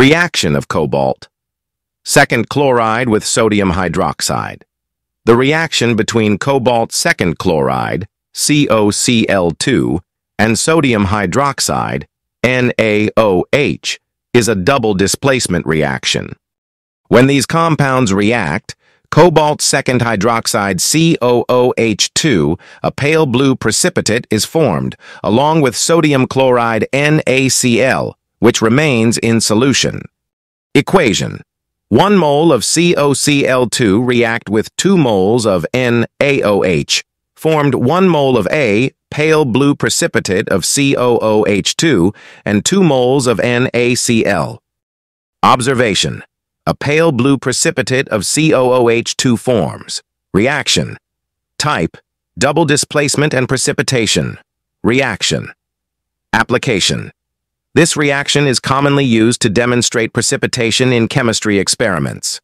Reaction of cobalt. Second chloride with sodium hydroxide. The reaction between cobalt second chloride, CoCl2, and sodium hydroxide, NaOH, is a double displacement reaction. When these compounds react, cobalt second hydroxide COOH2, a pale blue precipitate, is formed, along with sodium chloride NaCl, which remains in solution. Equation. 1 mole of CoCl2 react with 2 moles of NaOH, formed 1 mole of A, pale blue precipitate of COOH2, and 2 moles of NaCl. Observation. A pale blue precipitate of COOH2 forms. Reaction. Type. Double displacement and precipitation. Reaction. Application. This reaction is commonly used to demonstrate precipitation in chemistry experiments.